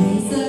Jesus.